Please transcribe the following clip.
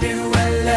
do I love